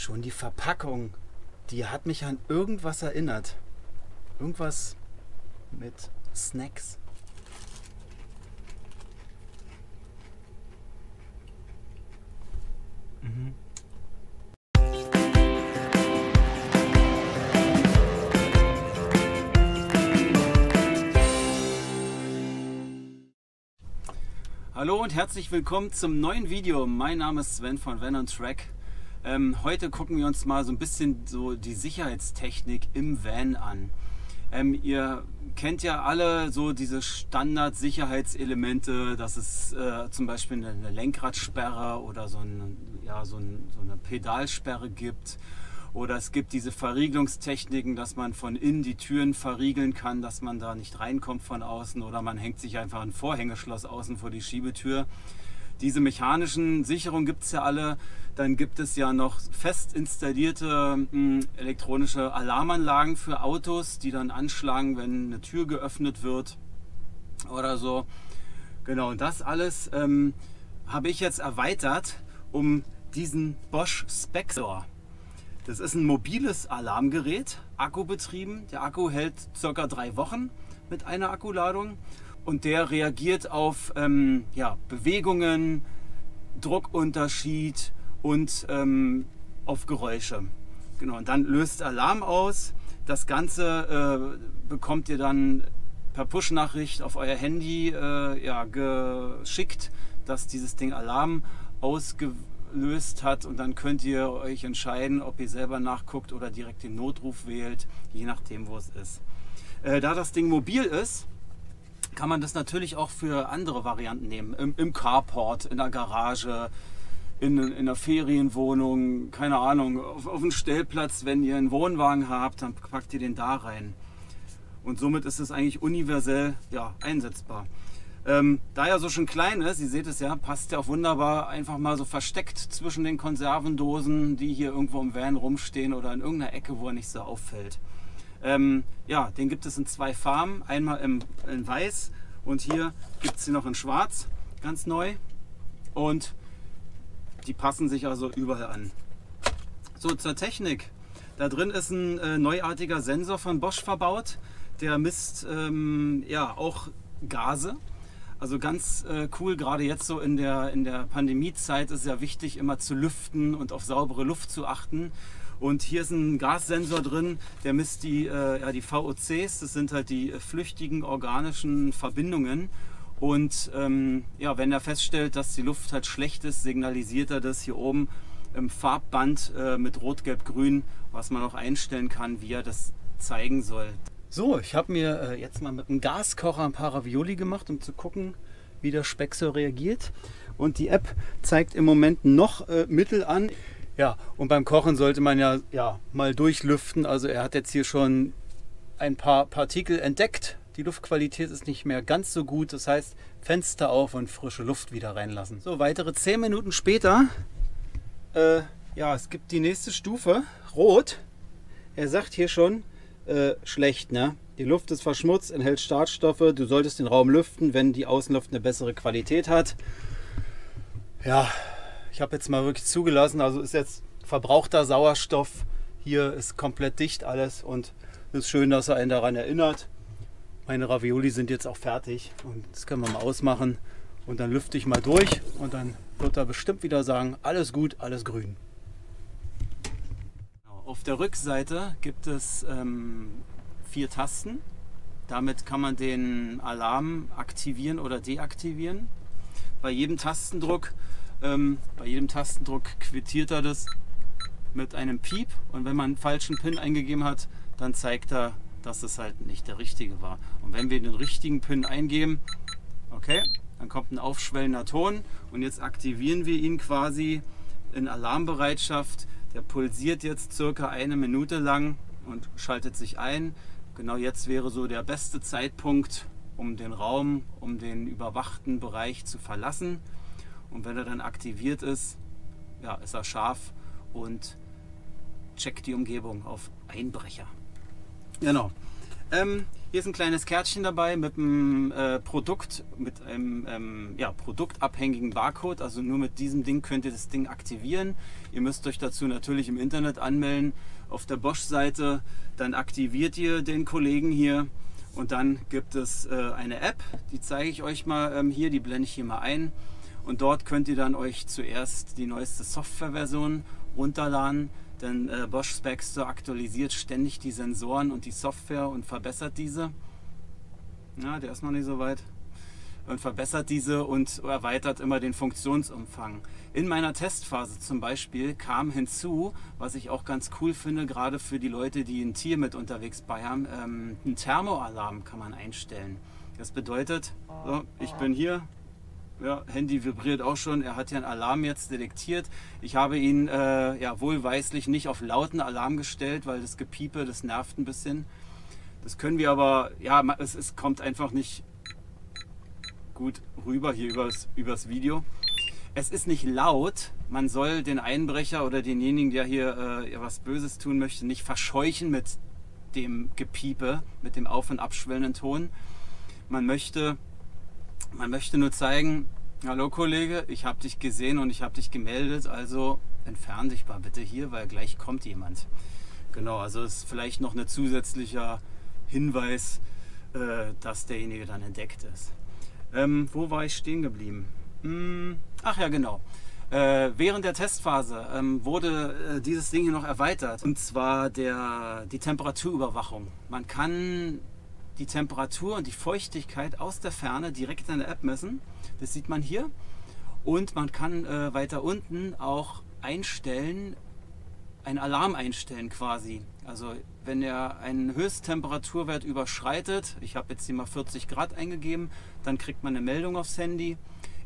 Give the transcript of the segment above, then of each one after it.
Schon die Verpackung, die hat mich an irgendwas erinnert. Irgendwas mit Snacks. Mhm. Hallo und herzlich willkommen zum neuen Video. Mein Name ist Sven von Van Track. Ähm, heute gucken wir uns mal so ein bisschen so die Sicherheitstechnik im Van an. Ähm, ihr kennt ja alle so diese Standard-Sicherheitselemente, dass es äh, zum Beispiel eine, Lenkradsperre oder so, ein, ja, so, ein, so eine Pedalsperre gibt. Oder es gibt diese Verriegelungstechniken, dass man von innen die Türen verriegeln kann, dass man da nicht reinkommt von außen. Oder man hängt sich einfach ein Vorhängeschloss außen vor die Schiebetür. Diese mechanischen Sicherungen gibt es ja alle. Dann gibt es ja noch fest installierte mh, hm, elektronische Alarmanlagen für Autos, die dann anschlagen, wenn eine Tür geöffnet wird oder so. Genau, und das alles ähm, habe ich jetzt erweitert um diesen Bosch Spexor. Das ist ein mobiles Alarmgerät, akkubetrieben. Der Akku hält circa drei Wochen mit einer Akkuladung und der reagiert auf ähm, ja, Bewegungen, Druckunterschied und ähm, auf Geräusche. Genau, und dann löst Alarm aus. Das Ganze äh, bekommt ihr dann per Push-Nachricht auf euer Handy äh, ja, geschickt, dass dieses Ding Alarm ausgelöst hat und dann könnt ihr euch entscheiden, ob ihr selber nachguckt oder direkt den Notruf wählt, je nachdem, wo es ist. Äh, da das Ding mobil ist, kann man das natürlich auch für andere Varianten nehmen. Im, im Carport, in der Garage, in, in einer Ferienwohnung, keine Ahnung, auf, auf einem Stellplatz, wenn ihr einen Wohnwagen habt, dann packt ihr den da rein. Und somit ist es eigentlich universell ja, einsetzbar. Ähm, da er so schon klein ist, ihr seht es ja, passt er auch wunderbar einfach mal so versteckt zwischen den Konservendosen, die hier irgendwo im Van rumstehen oder in irgendeiner Ecke, wo er nicht so auffällt. Ähm, ja, den gibt es in zwei Farben. Einmal im, in weiß und hier gibt es sie noch in schwarz, ganz neu. Und die passen sich also überall an. So, zur Technik. Da drin ist ein äh, neuartiger Sensor von Bosch verbaut. Der misst ähm, ja, auch Gase. Also ganz äh, cool, gerade jetzt so in der, in der Pandemiezeit ist es ja wichtig, immer zu lüften und auf saubere Luft zu achten. Und hier ist ein Gassensor drin, der misst die, äh, ja, die VOCs, das sind halt die flüchtigen organischen Verbindungen. Und ähm, ja, wenn er feststellt, dass die Luft halt schlecht ist, signalisiert er das hier oben im Farbband äh, mit Rot, Gelb, Grün, was man auch einstellen kann, wie er das zeigen soll. So, ich habe mir äh, jetzt mal mit einem Gaskocher ein paar Ravioli gemacht, um zu gucken, wie der Speck so reagiert. Und die App zeigt im Moment noch äh, Mittel an. Ja, und beim Kochen sollte man ja, ja mal durchlüften. Also er hat jetzt hier schon ein paar Partikel entdeckt. Die Luftqualität ist nicht mehr ganz so gut. Das heißt, Fenster auf und frische Luft wieder reinlassen. So, weitere 10 Minuten später. Äh, ja, es gibt die nächste Stufe. Rot. Er sagt hier schon, äh, schlecht, ne? Die Luft ist verschmutzt, enthält Startstoffe. Du solltest den Raum lüften, wenn die Außenluft eine bessere Qualität hat. Ja, ich habe jetzt mal wirklich zugelassen, also ist jetzt verbrauchter Sauerstoff. Hier ist komplett dicht alles und es ist schön, dass er einen daran erinnert. Meine Ravioli sind jetzt auch fertig und das können wir mal ausmachen. Und dann lüfte ich mal durch und dann wird er bestimmt wieder sagen, alles gut, alles grün. Auf der Rückseite gibt es ähm, vier Tasten. Damit kann man den Alarm aktivieren oder deaktivieren. Bei jedem Tastendruck ähm, bei jedem Tastendruck quittiert er das mit einem Piep und wenn man einen falschen PIN eingegeben hat, dann zeigt er, dass es halt nicht der richtige war. Und wenn wir den richtigen PIN eingeben, okay, dann kommt ein aufschwellender Ton und jetzt aktivieren wir ihn quasi in Alarmbereitschaft. Der pulsiert jetzt circa eine Minute lang und schaltet sich ein. Genau jetzt wäre so der beste Zeitpunkt, um den Raum, um den überwachten Bereich zu verlassen. Und wenn er dann aktiviert ist, ja, ist er scharf und checkt die Umgebung auf Einbrecher. Genau. Ähm, hier ist ein kleines Kärtchen dabei mit einem äh, Produkt, mit einem ähm, ja, produktabhängigen Barcode. Also nur mit diesem Ding könnt ihr das Ding aktivieren. Ihr müsst euch dazu natürlich im Internet anmelden auf der Bosch-Seite. Dann aktiviert ihr den Kollegen hier und dann gibt es äh, eine App, die zeige ich euch mal ähm, hier, die blende ich hier mal ein. Und dort könnt ihr dann euch zuerst die neueste Softwareversion runterladen denn äh, Bosch Spexter aktualisiert ständig die Sensoren und die Software und verbessert diese. Ja, der ist noch nicht so weit. Und verbessert diese und erweitert immer den Funktionsumfang. In meiner Testphase zum Beispiel kam hinzu, was ich auch ganz cool finde, gerade für die Leute, die ein Tier mit unterwegs bei haben, ähm, einen Thermoalarm kann man einstellen. Das bedeutet, so, ich bin hier, ja, Handy vibriert auch schon. Er hat ja einen Alarm jetzt detektiert. Ich habe ihn äh, ja, wohlweislich nicht auf lauten Alarm gestellt, weil das Gepiepe, das nervt ein bisschen. Das können wir aber, ja, es, es kommt einfach nicht gut rüber hier übers, übers Video. Es ist nicht laut. Man soll den Einbrecher oder denjenigen, der hier äh, was Böses tun möchte, nicht verscheuchen mit dem Gepiepe, mit dem auf- und abschwellenden Ton. Man möchte man möchte nur zeigen, hallo Kollege, ich habe dich gesehen und ich habe dich gemeldet, also entfern dich mal bitte hier, weil gleich kommt jemand. Genau, also ist vielleicht noch ein zusätzlicher Hinweis, äh, dass derjenige dann entdeckt ist. Ähm, wo war ich stehen geblieben? Hm, ach ja, genau. Äh, während der Testphase ähm, wurde äh, dieses Ding hier noch erweitert und zwar der, die Temperaturüberwachung. Man kann die Temperatur und die Feuchtigkeit aus der Ferne direkt in der App messen. Das sieht man hier. Und man kann äh, weiter unten auch einstellen, einen Alarm einstellen quasi. Also wenn er einen Höchsttemperaturwert überschreitet, ich habe jetzt hier mal 40 Grad eingegeben, dann kriegt man eine Meldung aufs Handy.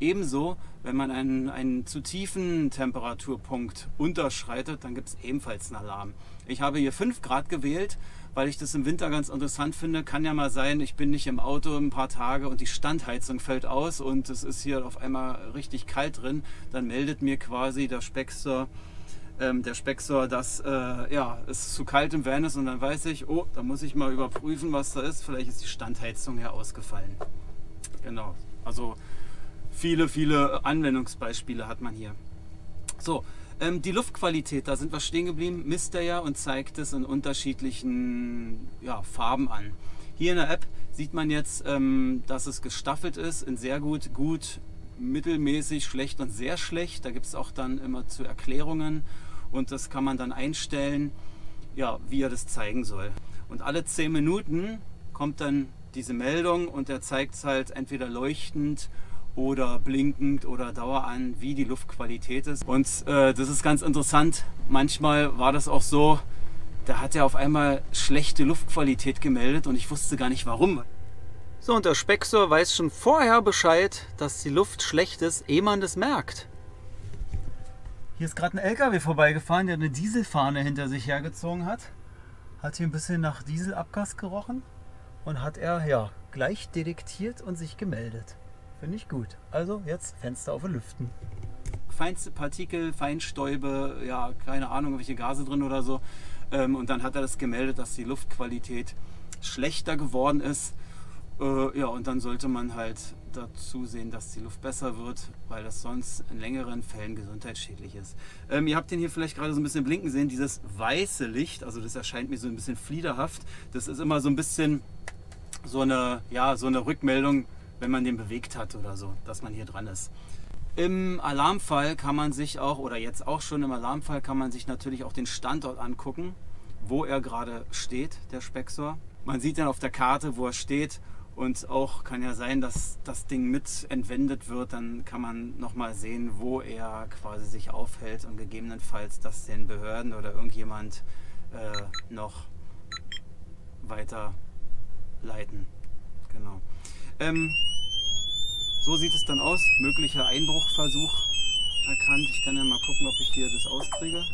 Ebenso, wenn man einen, einen zu tiefen Temperaturpunkt unterschreitet, dann gibt es ebenfalls einen Alarm. Ich habe hier 5 Grad gewählt, weil ich das im Winter ganz interessant finde. Kann ja mal sein, ich bin nicht im Auto ein paar Tage und die Standheizung fällt aus und es ist hier auf einmal richtig kalt drin. Dann meldet mir quasi der Specksor, ähm, der Specksor, dass äh, ja, es zu kalt im Van ist und dann weiß ich, oh, da muss ich mal überprüfen, was da ist. Vielleicht ist die Standheizung ja ausgefallen. Genau, also viele, viele Anwendungsbeispiele hat man hier. So, ähm, die Luftqualität, da sind wir stehen geblieben, misst er ja und zeigt es in unterschiedlichen ja, Farben an. Hier in der App sieht man jetzt, ähm, dass es gestaffelt ist in sehr gut, gut, mittelmäßig, schlecht und sehr schlecht. Da gibt es auch dann immer zu Erklärungen und das kann man dann einstellen, ja, wie er das zeigen soll. Und alle 10 Minuten kommt dann diese Meldung und er zeigt es halt entweder leuchtend oder blinkend oder Dauer an, wie die Luftqualität ist. Und äh, das ist ganz interessant. Manchmal war das auch so, da hat er auf einmal schlechte Luftqualität gemeldet und ich wusste gar nicht warum. So, und der Specksor weiß schon vorher Bescheid, dass die Luft schlecht ist, ehe man das merkt. Hier ist gerade ein LKW vorbeigefahren, der eine Dieselfahne hinter sich hergezogen hat. Hat hier ein bisschen nach Dieselabgas gerochen und hat er ja gleich detektiert und sich gemeldet. Finde ich gut. Also jetzt Fenster auf Lüften. Feinste Partikel, Feinstäube, ja, keine Ahnung, welche Gase drin oder so. Ähm, und dann hat er das gemeldet, dass die Luftqualität schlechter geworden ist. Äh, ja, und dann sollte man halt dazu sehen, dass die Luft besser wird, weil das sonst in längeren Fällen gesundheitsschädlich ist. Ähm, ihr habt den hier vielleicht gerade so ein bisschen blinken sehen, dieses weiße Licht, also das erscheint mir so ein bisschen fliederhaft. Das ist immer so ein bisschen so eine, ja, so eine Rückmeldung, wenn man den bewegt hat oder so, dass man hier dran ist. Im Alarmfall kann man sich auch, oder jetzt auch schon im Alarmfall, kann man sich natürlich auch den Standort angucken, wo er gerade steht, der Specksor. Man sieht dann auf der Karte, wo er steht und auch kann ja sein, dass das Ding mit entwendet wird. Dann kann man nochmal sehen, wo er quasi sich aufhält und gegebenenfalls das den Behörden oder irgendjemand äh, noch weiterleiten. Genau. Ähm, so sieht es dann aus. Möglicher Einbruchversuch erkannt. Ich kann ja mal gucken, ob ich hier das auskriege.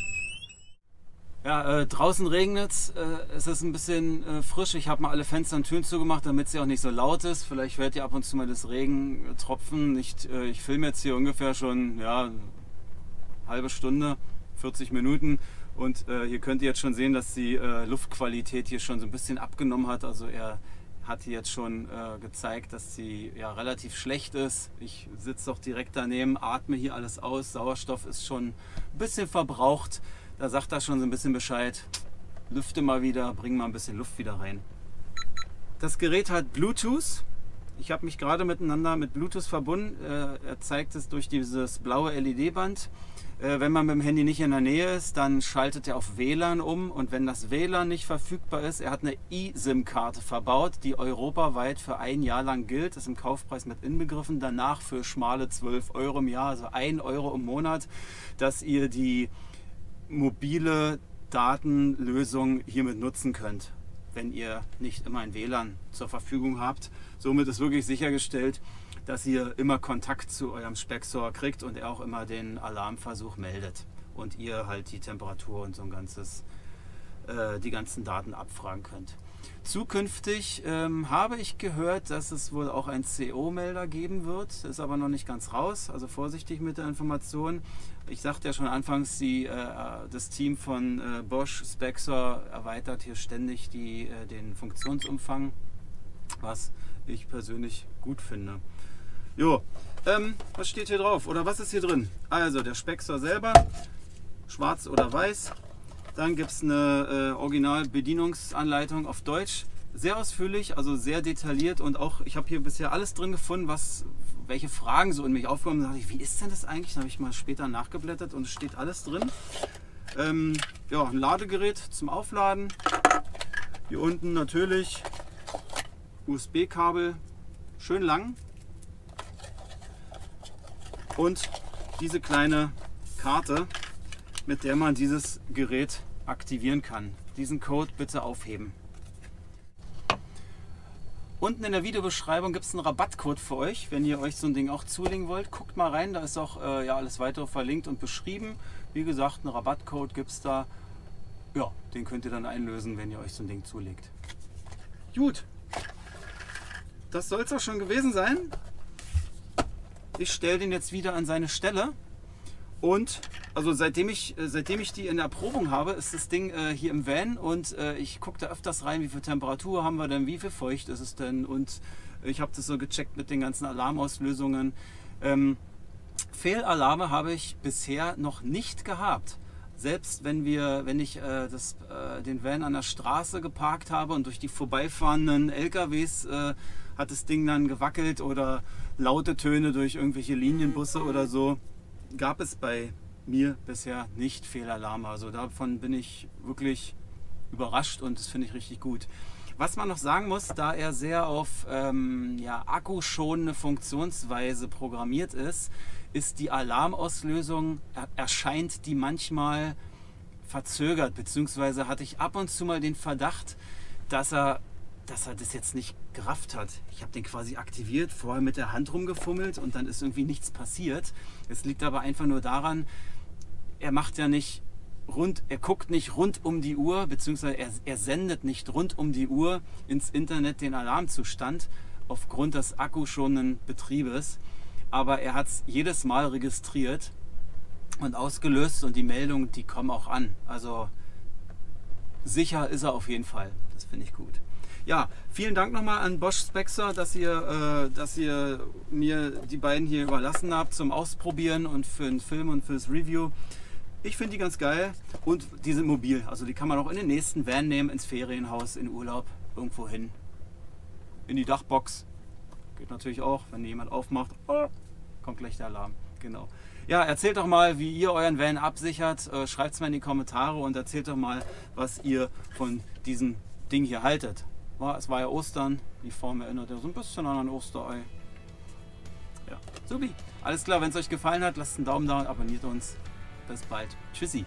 Ja, äh, draußen regnet es. Äh, es ist ein bisschen äh, frisch. Ich habe mal alle Fenster und Türen zugemacht, damit sie auch nicht so laut ist. Vielleicht hört ihr ab und zu mal das Regentropfen. Ich, äh, ich filme jetzt hier ungefähr schon ja, halbe Stunde, 40 Minuten Und äh, hier könnt ihr jetzt schon sehen, dass die äh, Luftqualität hier schon so ein bisschen abgenommen hat. Also er hat jetzt schon äh, gezeigt, dass sie ja relativ schlecht ist. Ich sitze doch direkt daneben, atme hier alles aus. Sauerstoff ist schon ein bisschen verbraucht. Da sagt er schon so ein bisschen Bescheid. Lüfte mal wieder, bring mal ein bisschen Luft wieder rein. Das Gerät hat Bluetooth. Ich habe mich gerade miteinander mit Bluetooth verbunden. Äh, er zeigt es durch dieses blaue LED-Band. Äh, wenn man mit dem Handy nicht in der Nähe ist, dann schaltet er auf WLAN um und wenn das WLAN nicht verfügbar ist, er hat eine eSIM-Karte verbaut, die europaweit für ein Jahr lang gilt, ist im Kaufpreis mit inbegriffen, danach für schmale 12 Euro im Jahr, also 1 Euro im Monat, dass ihr die mobile Datenlösung hiermit nutzen könnt, wenn ihr nicht immer ein WLAN zur Verfügung habt. Somit ist wirklich sichergestellt, dass ihr immer Kontakt zu eurem Specksor kriegt und er auch immer den Alarmversuch meldet und ihr halt die Temperatur und so ein ganzes, äh, die ganzen Daten abfragen könnt. Zukünftig ähm, habe ich gehört, dass es wohl auch ein CO-Melder geben wird, ist aber noch nicht ganz raus, also vorsichtig mit der Information. Ich sagte ja schon anfangs, die, äh, das Team von äh, Bosch Spexor erweitert hier ständig die, äh, den Funktionsumfang, was ich persönlich gut finde. Jo, ähm, was steht hier drauf? Oder was ist hier drin? Also der Spexor selber, schwarz oder weiß. Dann gibt es eine äh, Original-Bedienungsanleitung auf Deutsch. Sehr ausführlich, also sehr detailliert und auch, ich habe hier bisher alles drin gefunden, was, welche Fragen so in mich aufkommen. Da dachte ich, wie ist denn das eigentlich? Dann habe ich mal später nachgeblättert und es steht alles drin. Ähm, ja, ein Ladegerät zum Aufladen. Hier unten natürlich USB-Kabel, schön lang, und diese kleine Karte, mit der man dieses Gerät aktivieren kann. Diesen Code bitte aufheben. Unten in der Videobeschreibung gibt es einen Rabattcode für euch, wenn ihr euch so ein Ding auch zulegen wollt. Guckt mal rein, da ist auch äh, ja, alles weitere verlinkt und beschrieben. Wie gesagt, einen Rabattcode gibt es da. Ja, den könnt ihr dann einlösen, wenn ihr euch so ein Ding zulegt. Gut, das soll es auch schon gewesen sein. Ich stelle den jetzt wieder an seine Stelle. Und also seitdem ich, äh, seitdem ich die in der Erprobung habe, ist das Ding äh, hier im Van und äh, ich gucke da öfters rein, wie viel Temperatur haben wir denn, wie viel feucht ist es denn und ich habe das so gecheckt mit den ganzen Alarmauslösungen. Ähm, Fehlalarme habe ich bisher noch nicht gehabt. Selbst wenn wir, wenn ich äh, das, äh, den Van an der Straße geparkt habe und durch die vorbeifahrenden LKWs äh, hat das Ding dann gewackelt oder laute Töne durch irgendwelche Linienbusse oder so. Gab es bei mir bisher nicht Fehlalarme. Also davon bin ich wirklich überrascht und das finde ich richtig gut. Was man noch sagen muss, da er sehr auf ähm, ja, akkuschonende Funktionsweise programmiert ist, ist die Alarmauslösung, erscheint die manchmal verzögert, beziehungsweise hatte ich ab und zu mal den Verdacht, dass er dass er das jetzt nicht gerafft hat. Ich habe den quasi aktiviert, vorher mit der Hand rumgefummelt und dann ist irgendwie nichts passiert. Es liegt aber einfach nur daran, er macht ja nicht rund, er guckt nicht rund um die Uhr, beziehungsweise er, er sendet nicht rund um die Uhr ins Internet den Alarmzustand aufgrund des akkuschonenden Betriebes. Aber er hat es jedes Mal registriert und ausgelöst und die Meldungen, die kommen auch an. Also sicher ist er auf jeden Fall. Das finde ich gut. Ja, vielen Dank nochmal an Bosch Spexer, dass ihr, äh, dass ihr mir die beiden hier überlassen habt zum Ausprobieren und für den Film und fürs Review. Ich finde die ganz geil und die sind mobil. Also die kann man auch in den nächsten Van nehmen, ins Ferienhaus, in Urlaub, irgendwo hin. In die Dachbox. Geht natürlich auch, wenn jemand aufmacht, oh, kommt gleich der Alarm. Genau. Ja, erzählt doch mal, wie ihr euren Van absichert. Äh, Schreibt es mal in die Kommentare und erzählt doch mal, was ihr von diesem Ding hier haltet. War, es war ja Ostern, die Form erinnert ja so ein bisschen an ein Osterei. Ja, supi. Alles klar, wenn es euch gefallen hat, lasst einen Daumen da und abonniert uns. Bis bald. Tschüssi.